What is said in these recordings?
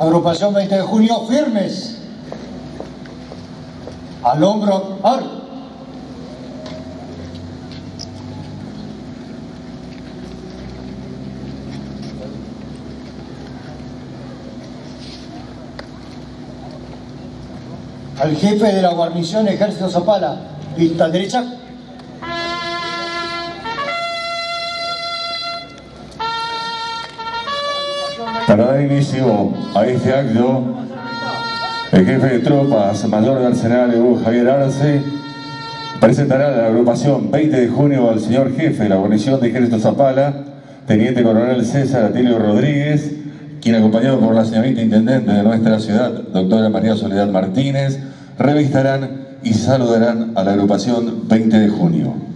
Agrupación 20 de junio, firmes. Al hombro. Al jefe de la guarnición Ejército Zapala, vista derecha. Para dar inicio a este acto, el jefe de tropas, mayor de arsenal Javier Arce, presentará a la agrupación 20 de junio al señor jefe de la guarnición de Ejército Zapala, teniente coronel César Atilio Rodríguez, quien acompañado por la señorita intendente de nuestra ciudad, doctora María Soledad Martínez, revistarán y saludarán a la agrupación 20 de junio.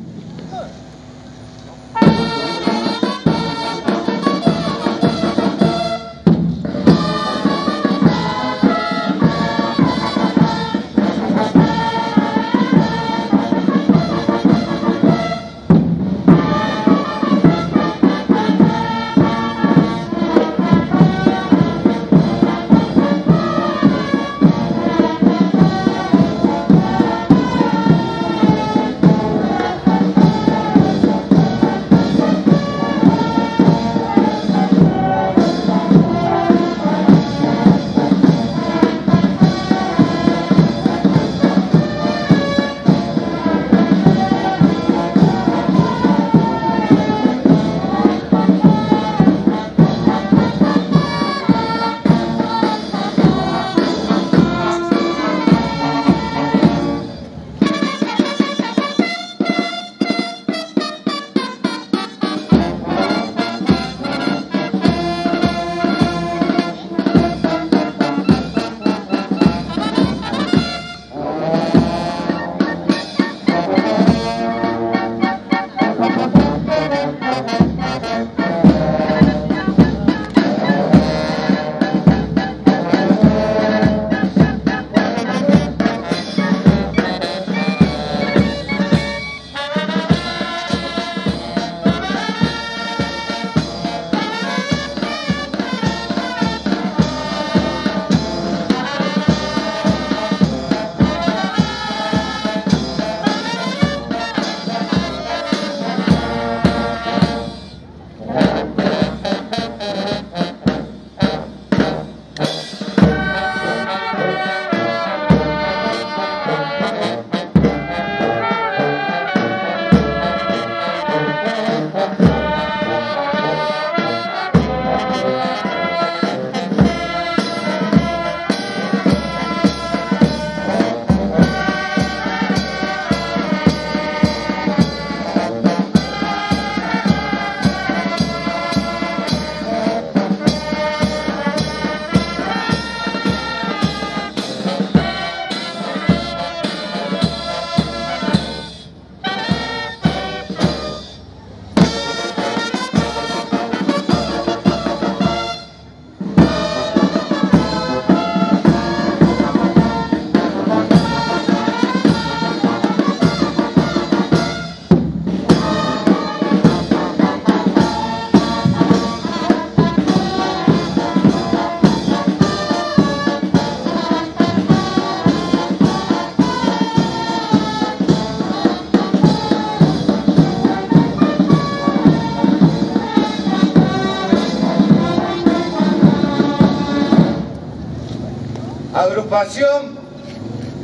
Agrupación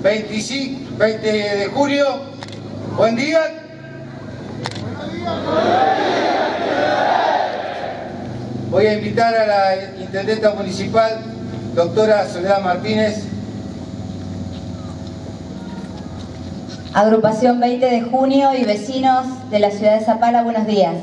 25, 20 de julio. Buen día. Voy a invitar a la Intendenta Municipal, doctora Soledad Martínez. Agrupación 20 de junio y vecinos de la ciudad de Zapala, buenos días.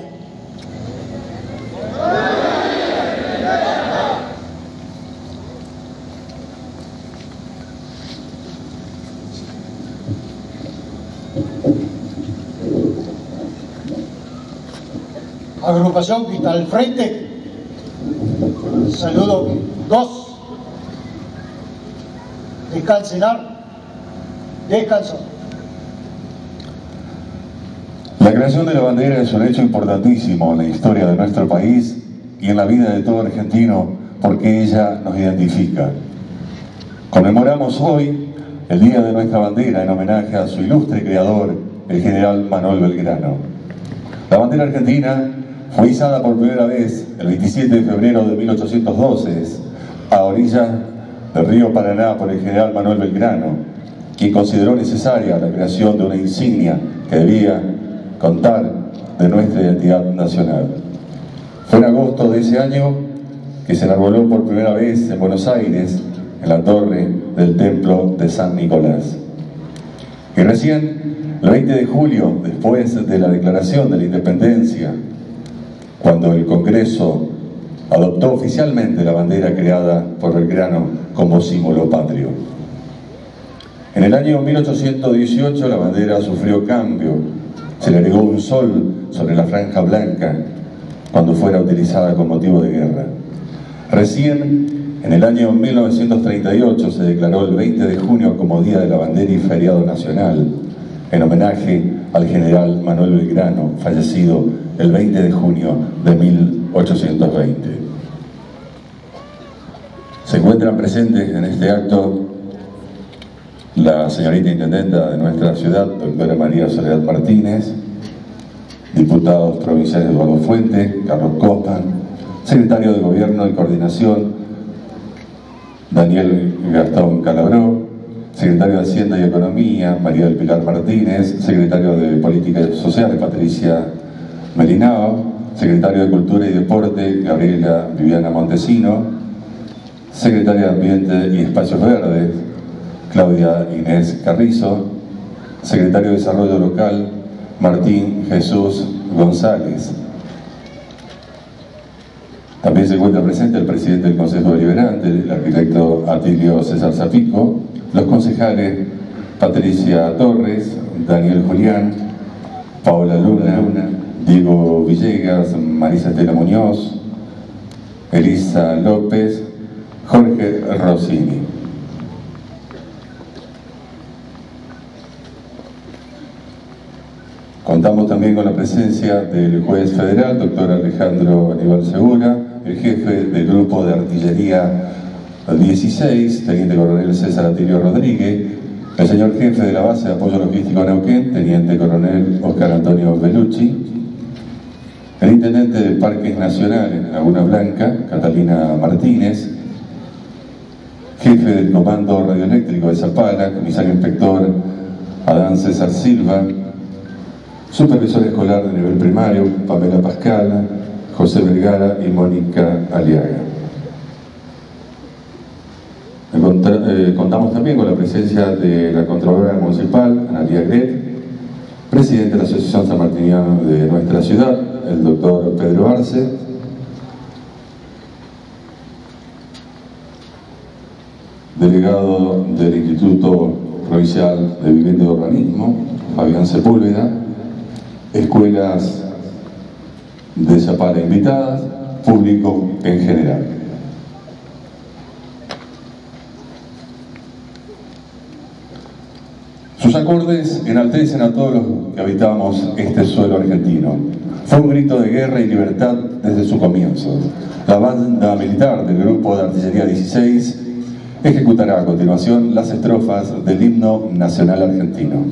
Agrupación que está al frente. Saludo. Dos. Descansenar. Descanso. creación de la bandera es un hecho importantísimo en la historia de nuestro país y en la vida de todo argentino porque ella nos identifica. Conmemoramos hoy el Día de nuestra bandera en homenaje a su ilustre creador, el general Manuel Belgrano. La bandera argentina fue izada por primera vez el 27 de febrero de 1812 a orilla del río Paraná por el general Manuel Belgrano, quien consideró necesaria la creación de una insignia que debía contar de nuestra identidad nacional. Fue en agosto de ese año que se enarboló por primera vez en Buenos Aires, en la torre del templo de San Nicolás. Y recién, el 20 de julio, después de la declaración de la independencia, cuando el Congreso adoptó oficialmente la bandera creada por Belgrano como símbolo patrio. En el año 1818 la bandera sufrió cambio, se le agregó un sol sobre la franja blanca cuando fuera utilizada con motivo de guerra. Recién, en el año 1938, se declaró el 20 de junio como Día de la Bandera y Feriado Nacional, en homenaje al general Manuel Belgrano, fallecido el 20 de junio de 1820. Se encuentran presentes en este acto la señorita intendenta de nuestra ciudad, doctora María Soledad Martínez, diputados provinciales Eduardo Fuente, Carlos Cosman, secretario de Gobierno y Coordinación, Daniel Gastón Calabró, secretario de Hacienda y Economía, María del Pilar Martínez, secretario de Políticas Sociales, Patricia Melinao, secretario de Cultura y Deporte, Gabriela Viviana Montesino, secretaria de Ambiente y Espacios Verdes, Claudia Inés Carrizo, secretario de Desarrollo Local, Martín Jesús González. También se encuentra presente el presidente del Consejo Deliberante, el arquitecto Atilio César Zapico, los concejales Patricia Torres, Daniel Julián, Paola Luna, Diego Villegas, Marisa Estela Muñoz, Elisa López, Jorge Rossini. Contamos también con la presencia del juez federal, doctor Alejandro Aníbal Segura, el jefe del grupo de artillería 16, teniente coronel César Atilio Rodríguez, el señor jefe de la base de apoyo logístico Neuquén, teniente coronel Oscar Antonio Bellucci, el intendente de Parques Nacionales en Laguna Blanca, Catalina Martínez, jefe del Comando Radioeléctrico de Zapala, comisario inspector Adán César Silva, supervisor escolar de nivel primario, Pamela Pascal, José Vergara y Mónica Aliaga. Eh, contamos también con la presencia de la Contralora Municipal, Analia Gret, presidente de la Asociación San Martiniano de nuestra ciudad, el doctor Pedro Arce, delegado del Instituto Provincial de Vivienda y Urbanismo, Fabián Sepúlveda, escuelas de Zapala invitadas, público en general. Sus acordes enaltecen a todos los que habitamos este suelo argentino. Fue un grito de guerra y libertad desde su comienzo. La banda militar del Grupo de Artillería 16 ejecutará a continuación las estrofas del himno nacional argentino.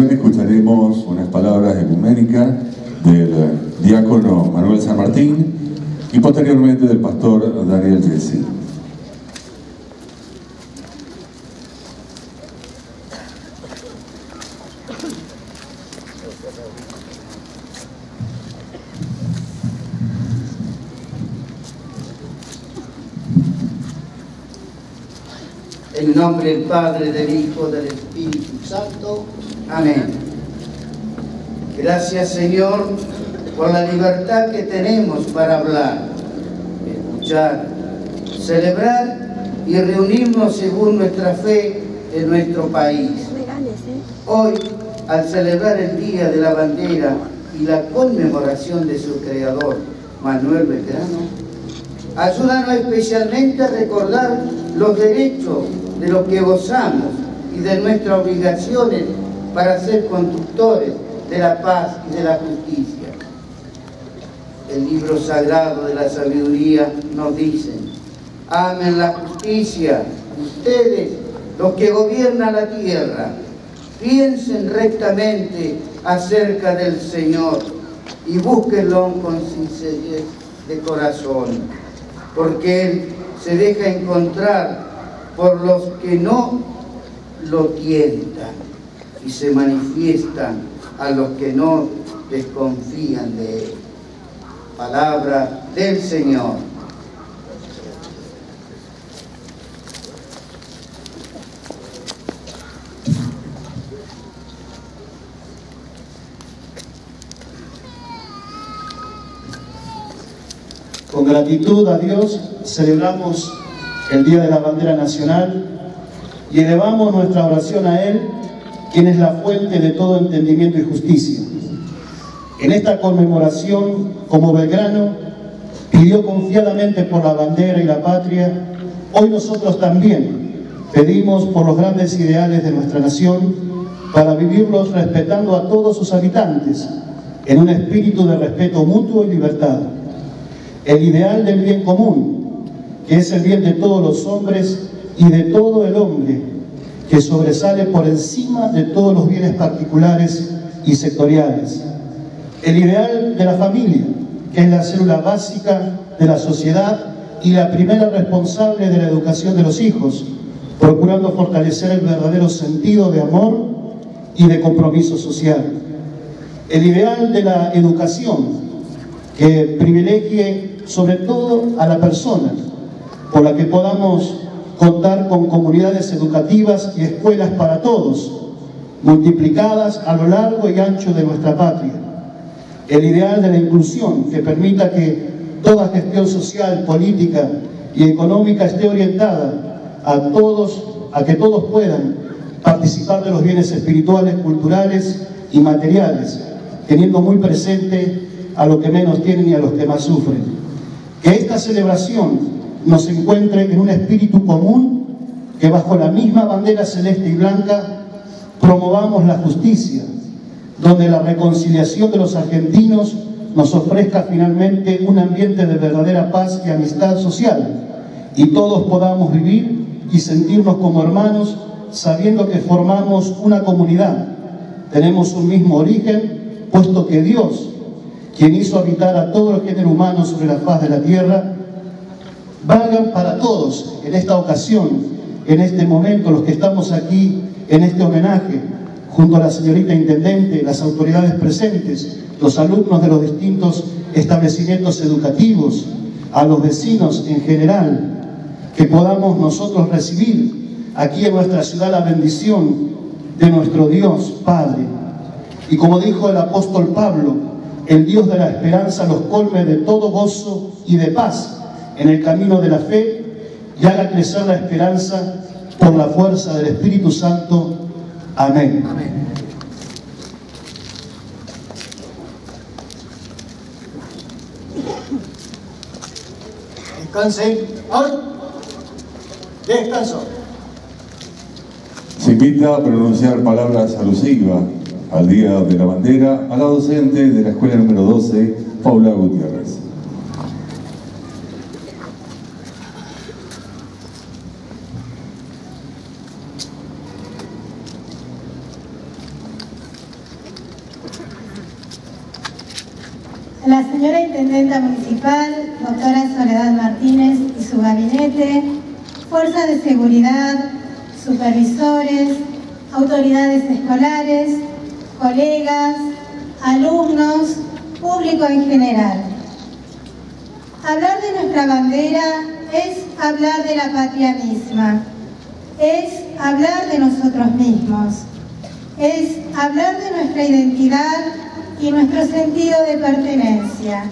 Escucharemos unas palabras ecuménicas del diácono Manuel San Martín y posteriormente del pastor Daniel Jesse. En nombre del Padre, del Hijo, del Espíritu Santo. Amén. Gracias Señor por la libertad que tenemos para hablar, escuchar, celebrar y reunirnos según nuestra fe en nuestro país. Hoy, al celebrar el Día de la Bandera y la conmemoración de su creador, Manuel Belgrano, ayúdanos especialmente a recordar los derechos de los que gozamos y de nuestras obligaciones para ser conductores de la paz y de la justicia. El libro sagrado de la sabiduría nos dice, amen la justicia, ustedes los que gobiernan la tierra, piensen rectamente acerca del Señor y búsquenlo con sinceridad de corazón, porque Él se deja encontrar por los que no lo tientan y se manifiestan a los que no desconfían de Él. Palabra del Señor. Con gratitud a Dios celebramos el Día de la Bandera Nacional y elevamos nuestra oración a Él, quien es la fuente de todo entendimiento y justicia. En esta conmemoración, como Belgrano pidió confiadamente por la bandera y la patria, hoy nosotros también pedimos por los grandes ideales de nuestra nación para vivirlos respetando a todos sus habitantes en un espíritu de respeto mutuo y libertad el ideal del bien común, que es el bien de todos los hombres y de todo el hombre, que sobresale por encima de todos los bienes particulares y sectoriales. El ideal de la familia, que es la célula básica de la sociedad y la primera responsable de la educación de los hijos, procurando fortalecer el verdadero sentido de amor y de compromiso social. El ideal de la educación, que privilegie sobre todo a la persona, por la que podamos contar con comunidades educativas y escuelas para todos, multiplicadas a lo largo y ancho de nuestra patria. El ideal de la inclusión que permita que toda gestión social, política y económica esté orientada a todos, a que todos puedan participar de los bienes espirituales, culturales y materiales, teniendo muy presente a los que menos tienen y a los que más sufren. Que esta celebración nos encuentre en un espíritu común, que bajo la misma bandera celeste y blanca promovamos la justicia, donde la reconciliación de los argentinos nos ofrezca finalmente un ambiente de verdadera paz y amistad social, y todos podamos vivir y sentirnos como hermanos sabiendo que formamos una comunidad. Tenemos un mismo origen, puesto que Dios quien hizo habitar a todo el género humano sobre la faz de la tierra, valgan para todos en esta ocasión, en este momento, los que estamos aquí en este homenaje, junto a la señorita Intendente, las autoridades presentes, los alumnos de los distintos establecimientos educativos, a los vecinos en general, que podamos nosotros recibir aquí en nuestra ciudad la bendición de nuestro Dios Padre. Y como dijo el apóstol Pablo, el Dios de la esperanza los colme de todo gozo y de paz en el camino de la fe y haga crecer la esperanza por la fuerza del Espíritu Santo. Amén. Amén. Descansen. Descanso. Se invita a pronunciar palabras alusivas al Día de la Bandera a la docente de la Escuela número 12, Paula Gutiérrez. la señora Intendenta Municipal, doctora Soledad Martínez y su gabinete, fuerzas de seguridad, supervisores, autoridades escolares, colegas, alumnos, público en general. Hablar de nuestra bandera es hablar de la patria misma, es hablar de nosotros mismos, es hablar de nuestra identidad y nuestro sentido de pertenencia.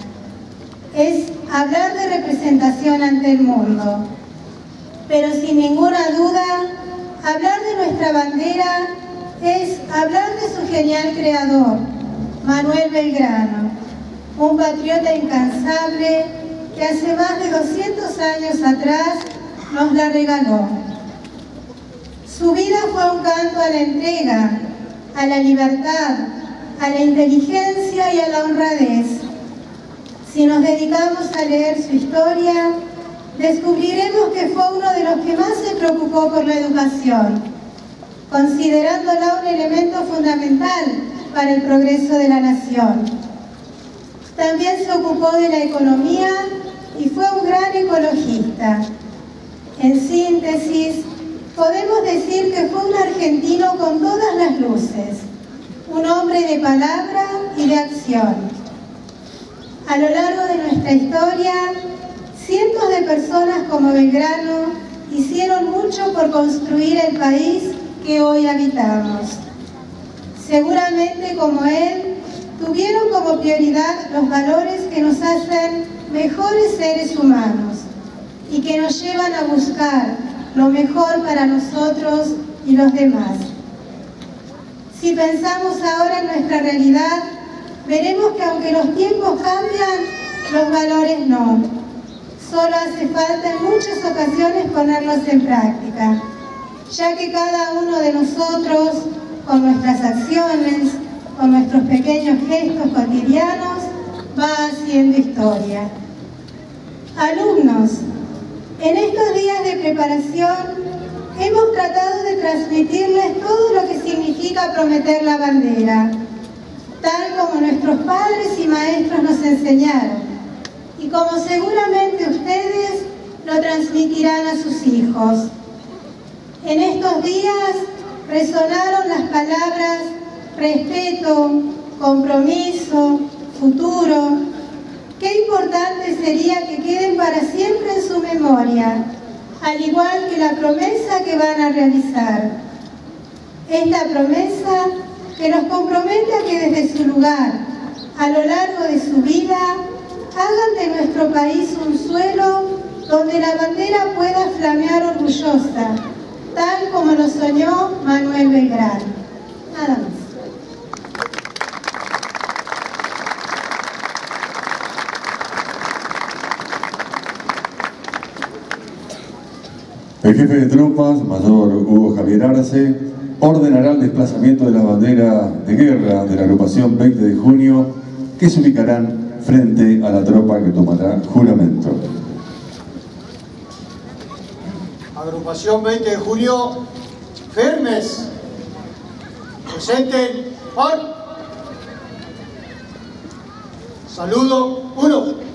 Es hablar de representación ante el mundo. Pero sin ninguna duda, hablar de nuestra bandera es hablar de su genial creador, Manuel Belgrano, un patriota incansable que hace más de 200 años atrás nos la regaló. Su vida fue un canto a la entrega, a la libertad, a la inteligencia y a la honradez. Si nos dedicamos a leer su historia, descubriremos que fue uno de los que más se preocupó por la educación, considerándola un elemento fundamental para el progreso de la nación. También se ocupó de la economía y fue un gran ecologista. En síntesis, podemos decir que fue un argentino con todas las luces un hombre de palabra y de acción. A lo largo de nuestra historia, cientos de personas como Belgrano hicieron mucho por construir el país que hoy habitamos. Seguramente como él, tuvieron como prioridad los valores que nos hacen mejores seres humanos y que nos llevan a buscar lo mejor para nosotros y los demás. Si pensamos ahora en nuestra realidad, veremos que aunque los tiempos cambian, los valores no. Solo hace falta en muchas ocasiones ponerlos en práctica, ya que cada uno de nosotros, con nuestras acciones, con nuestros pequeños gestos cotidianos, va haciendo historia. Alumnos, en estos días de preparación hemos tratado de transmitirles todo lo que significa prometer la bandera, tal como nuestros padres y maestros nos enseñaron, y como seguramente ustedes lo transmitirán a sus hijos. En estos días resonaron las palabras respeto, compromiso, futuro. Qué importante sería que queden para siempre en su memoria al igual que la promesa que van a realizar. Esta promesa que nos compromete a que desde su lugar, a lo largo de su vida, hagan de nuestro país un suelo donde la bandera pueda flamear orgullosa, tal como lo soñó Manuel Belgrano. Nada más. El jefe de tropas, mayor Hugo Javier Arce, ordenará el desplazamiento de la bandera de guerra de la agrupación 20 de junio que se ubicarán frente a la tropa que tomará juramento. Agrupación 20 de junio, firmes. Presenten por. Saludo uno.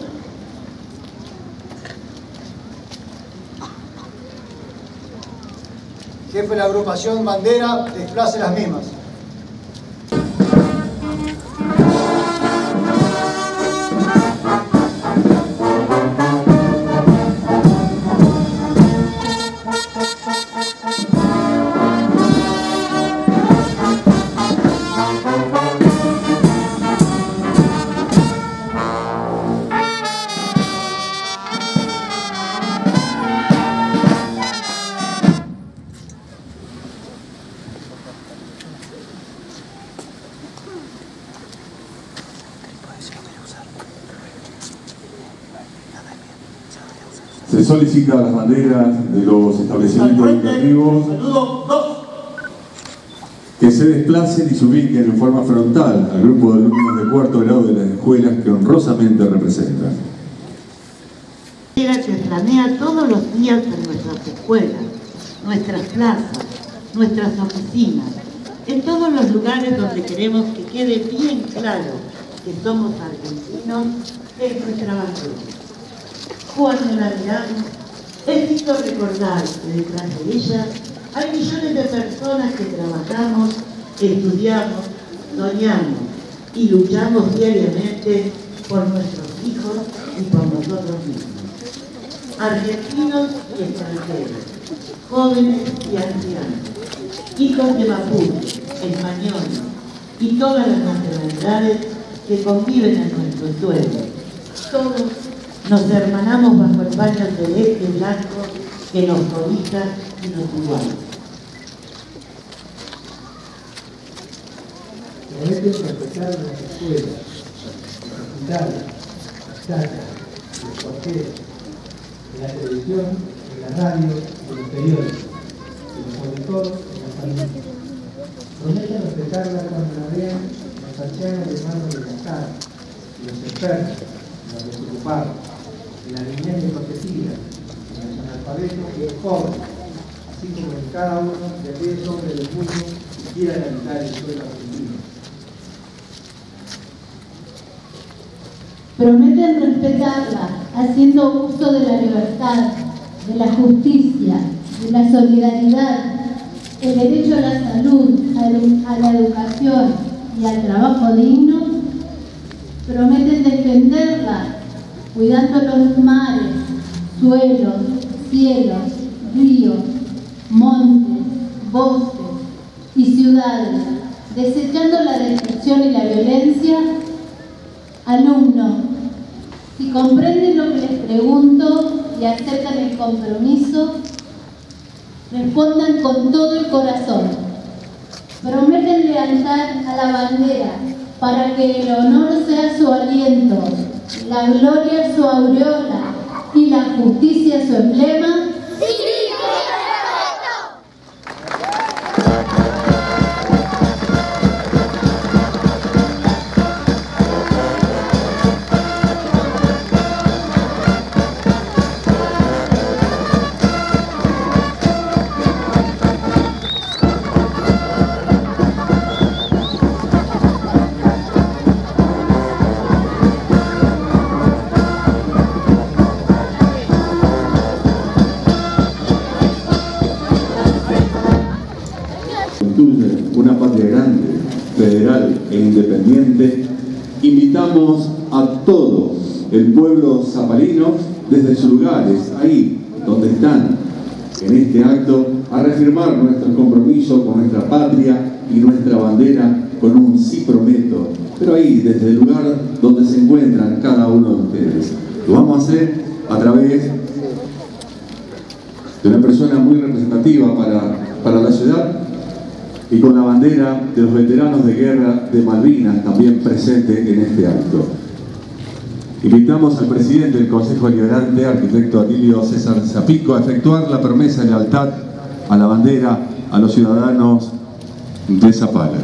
Jefe de la agrupación Bandera desplace las mismas. Se solicita las banderas de los establecimientos educativos que se desplacen y se ubiquen en forma frontal al grupo de alumnos de cuarto grado de las escuelas que honrosamente representan. que planea todos los días en nuestras escuelas, nuestras plazas, nuestras oficinas, en todos los lugares donde queremos que quede bien claro que somos argentinos es nuestra bandera. Cuando la miramos, es lindo recordar que detrás de ella hay millones de personas que trabajamos, estudiamos, soñamos y luchamos diariamente por nuestros hijos y por nosotros mismos. Argentinos y extranjeros, jóvenes y ancianos, hijos de Mapuche, españoles y todas las nacionalidades que conviven en nuestro suelo. Todos nos hermanamos bajo el baño celeste y blanco que nos cobija y nos iguala. Prometen respetar las escuelas, los hospitales, las casas, los cuarteles, la televisión, en la radio, en los periódicos, pero sobre todo en la familia. Prometen respetarla cuando la vean los ancianos de manos de la casa, los enfermos, los desocupados, la niñez desprotegida, en los analfabetos y los pobres, así como en cada uno de aquellos hombres del mundo que quieran habitar el suelo argentino. Prometen respetarla, haciendo uso de la libertad, de la justicia, de la solidaridad, el derecho a la salud, a la educación y al trabajo digno. Prometen defenderla, cuidando los mares, suelos, cielos, ríos, montes, bosques y ciudades, desechando la destrucción y la violencia Alumno, si comprenden lo que les pregunto y aceptan el compromiso, respondan con todo el corazón. Prometen lealtad a la bandera para que el honor sea su aliento, la gloria su aureola y la justicia su emblema. Reafirmar nuestro compromiso con nuestra patria y nuestra bandera con un sí prometo, pero ahí, desde el lugar donde se encuentran cada uno de ustedes. Lo vamos a hacer a través de una persona muy representativa para, para la ciudad, y con la bandera de los veteranos de guerra de Malvinas también presente en este acto. Invitamos al presidente del Consejo Liberante, arquitecto Atilio César Zapico, a efectuar la promesa de lealtad a la bandera a los ciudadanos de Zapala.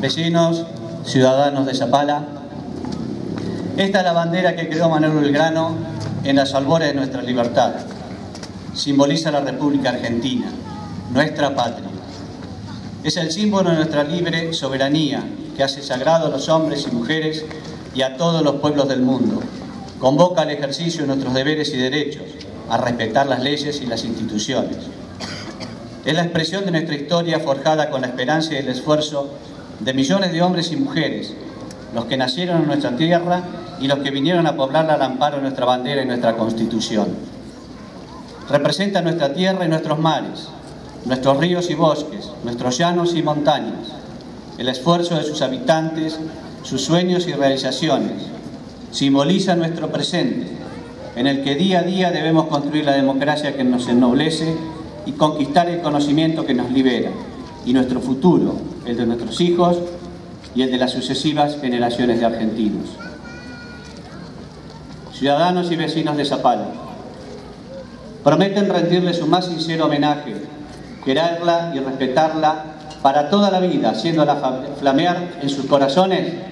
Vecinos, ciudadanos de Zapala, esta es la bandera que creó Manuel Belgrano en las albores de nuestra libertad. Simboliza la República Argentina, nuestra patria. Es el símbolo de nuestra libre soberanía que hace sagrado a los hombres y mujeres y a todos los pueblos del mundo. Convoca al ejercicio de nuestros deberes y derechos, a respetar las leyes y las instituciones. Es la expresión de nuestra historia forjada con la esperanza y el esfuerzo de millones de hombres y mujeres, los que nacieron en nuestra tierra y los que vinieron a poblarla al amparo de nuestra bandera y nuestra Constitución. Representa nuestra tierra y nuestros mares, nuestros ríos y bosques, nuestros llanos y montañas, el esfuerzo de sus habitantes, sus sueños y realizaciones. Simboliza nuestro presente, en el que día a día debemos construir la democracia que nos ennoblece y conquistar el conocimiento que nos libera, y nuestro futuro, el de nuestros hijos y el de las sucesivas generaciones de argentinos ciudadanos y vecinos de Zapala, prometen rendirle su más sincero homenaje, quererla y respetarla para toda la vida, haciéndola flamear en sus corazones